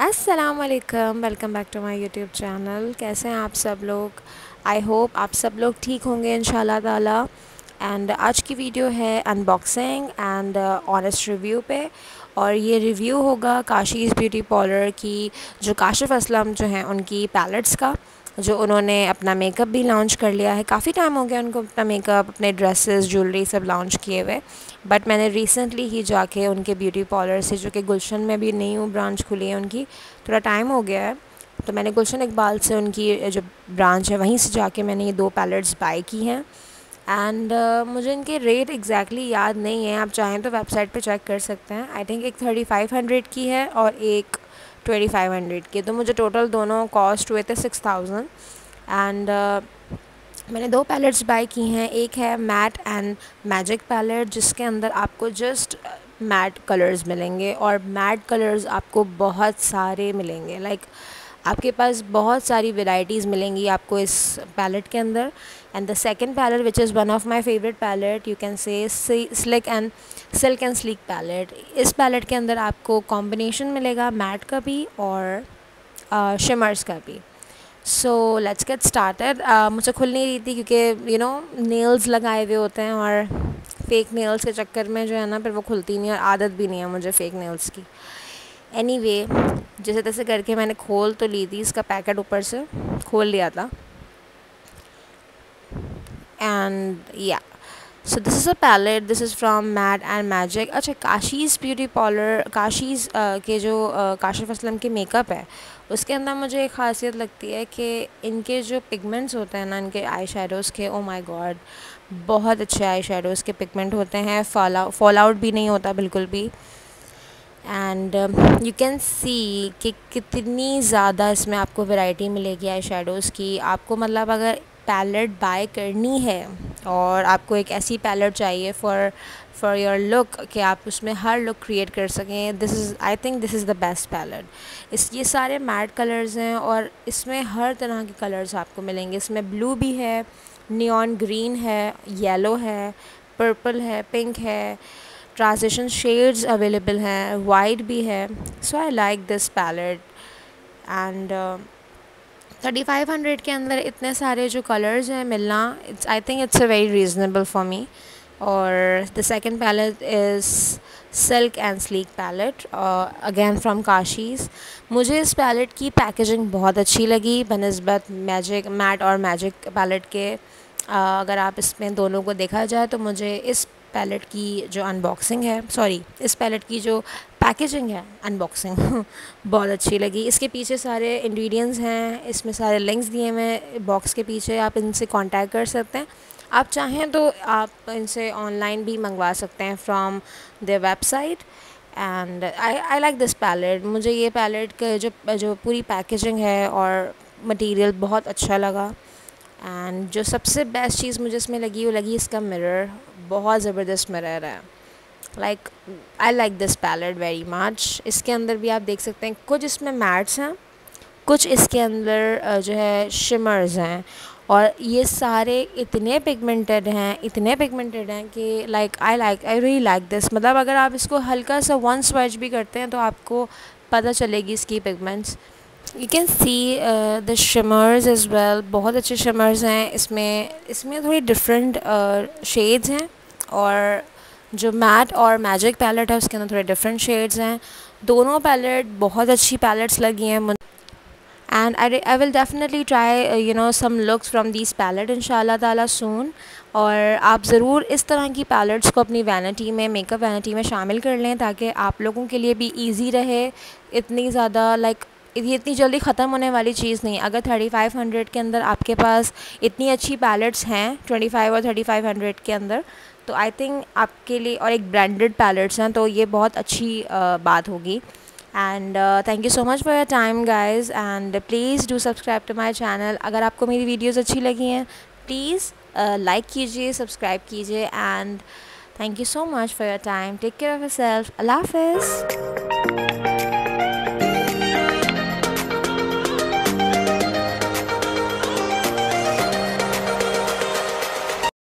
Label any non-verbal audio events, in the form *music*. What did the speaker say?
अस्सलाम वालेकुम welcome back to my YouTube channel कैसे हैं आप सब लोग? आई होप आप सब लोग ठीक होंगे इन ताला. एंड आज की वीडियो है अनबॉक्सिंग एंड ऑनेस्ट रिव्यू पे. और ये रिव्यू होगा काशीज़ ब्यूटी पार्लर की, जो काशिफ़ असलम जो हैं उनकी पैलेट्स का. जो उन्होंने अपना मेकअप भी लॉन्च कर लिया है। काफ़ी टाइम हो गया उनको अपना मेकअप अपने ड्रेसेस ज्वेलरी सब लॉन्च किए हुए। बट मैंने रिसेंटली ही जाके उनके ब्यूटी पार्लर से जो कि गुलशन में भी न्यू ब्रांच खुली है उनकी थोड़ा टाइम हो गया है। तो मैंने गुलशन इकबाल से उनकी जो ब्रांच है वहीं से जाके मैंने ये दो पैलेट्स बाई की हैं। एंड uh, मुझे इनके रेट एग्जैक्टली exactly याद नहीं है। आप चाहें तो वेबसाइट पे चेक कर सकते हैं। आई थिंक एक थर्टी फाइव हंड्रेड की है और एक ट्वेंटी फाइव हंड्रेड के तो मुझे टोटल दोनों कॉस्ट हुए थे सिक्स थाउज़ेंड एंड मैंने दो पैलेट्स बाई की हैं एक है मैट एंड मैजिक पैलेट जिसके अंदर आपको जस्ट मैट कलर्स मिलेंगे और मैट कलर्स आपको बहुत सारे मिलेंगे लाइक like, आपके पास बहुत सारी वेराइटीज़ मिलेंगी आपको इस पैलेट के अंदर. And the second palette which is one of my favourite palette you can say slick and silk and sleek palette इस पैलेट के अंदर आपको कॉम्बिनेशन मिलेगा मैट का भी और शिमर्स uh, का भी. सो लेट्स गेट स्टार्टेड मुझे खुल नहीं रही थी क्योंकि यू नो नेल्स लगाए हुए होते हैं और फेक नेल्स के चक्कर में जो है ना फिर वो खुलती नहीं और आदत भी नहीं है मुझे फ़ेक नेल्स की. एनी वे जैसे तैसे करके मैंने खोल तो ली थी इसका पैकेट ऊपर से खोल लिया था। एंड या so this is a palette this is from matte and magic अच्छा काशीज़ ब्यूटी पार्लर काशीज़ के जो uh, काशिफ असलम के मेकअप है उसके अंदर मुझे एक खासियत लगती है कि इनके जो पिगमेंट्स होते हैं ना इनके आई शेडोज़ के ओ माई गॉड बहुत अच्छे आई शेडोज़ के पिगमेंट होते हैं। फॉल आउट भी नहीं होता बिल्कुल भी। एंड यू कैन सी कि कितनी ज़्यादा इसमें आपको वैरायटी मिलेगी आई शेडोज़ की। आपको मतलब अगर पैलेट बाय करनी है और आपको एक ऐसी पैलेट चाहिए फॉर फॉर योर लुक कि आप उसमें हर लुक क्रिएट कर सकें this is I think this is the best palette इस, ये सारे मैट कलर्स हैं और इसमें हर तरह के कलर्स आपको मिलेंगे। इसमें ब्लू भी है नियॉन ग्रीन है येलो है पर्पल है पिंक है। ट्रांजिशन शेड्स अवेलेबल हैं वाइट भी है so I like this palette and thirty five hundred के अंदर इतने सारे जो कलर्स हैं मिलना it's I think it's a very reasonable for me और the second palette is silk and sleek palette again from Kashee's मुझे इस पैलेट की पैकेजिंग बहुत अच्छी लगी, बनस्बत मैजिक मैट और मैजिक पैलेट के. अगर आप इसमें दोनों को देखा जाए तो मुझे इस पैलेट की जो अनबॉक्सिंग है सॉरी इस पैलेट की जो पैकेजिंग है अनबॉक्सिंग *laughs* बहुत अच्छी लगी। इसके पीछे सारे इंग्रेडिएंट्स हैं, इसमें सारे लिंक्स दिए हुए हैं बॉक्स के पीछे आप इनसे कांटेक्ट कर सकते हैं। आप चाहें तो आप इनसे ऑनलाइन भी मंगवा सकते हैं from the website and I I like this palette मुझे ये पैलेट का जो जो पूरी पैकेजिंग है और मटेरियल बहुत अच्छा लगा। एंड जो सबसे बेस्ट चीज़ मुझे इसमें लगी, वो लगी इसका मिरर बहुत ज़बरदस्त मिरर है. Like I like this palette very much इसके अंदर भी आप देख सकते हैं, कुछ इसमें मैट्स हैं, कुछ इसके अंदर जो है शिमर्स हैं. और ये सारे इतने पिगमेंटेड हैं, इतने पिगमेंटेड हैं कि like I like I really like this मतलब अगर आप इसको हल्का सा वन स्वेच भी करते हैं तो आपको पता चलेगी इसकी pigments you can see the shimmers is well बहुत अच्छे शिमर्स हैं। इसमें इसमें थोड़ी डिफरेंट शेड्स हैं और जो मैट और मैजिक पैलेट है, उसके अंदर थोड़े डिफरेंट शेड्स हैं। दोनों पैलेट बहुत अच्छी पैलेट्स लगी हैं and I I will definitely try you know some looks from this palette in ताला सून और आप ज़रूर इस तरह की पैलेट्स को अपनी वैनिटी में मेकअप वैनिटी में शामिल कर लें ताकि आप लोगों के लिए भी ईजी रहे। इतनी ज़्यादा लाइक ये इतनी जल्दी ख़त्म होने वाली चीज़ नहीं। अगर थर्टी फाइव हंड्रेड के अंदर आपके पास इतनी अच्छी पैलेट्स हैं ट्वेंटी फाइव और थर्टी फाइव हंड्रेड के अंदर तो आई थिंक आपके लिए और एक ब्रांडेड पैलेट्स हैं तो ये बहुत अच्छी बात होगी। And thank you so much for your time guys and please do subscribe to my channel अगर आपको मेरी वीडियोज़ अच्छी लगी हैं प्लीज़ लाइक कीजिए सब्सक्राइब कीजिए. And thank you so much for your time take care of yourself Allah half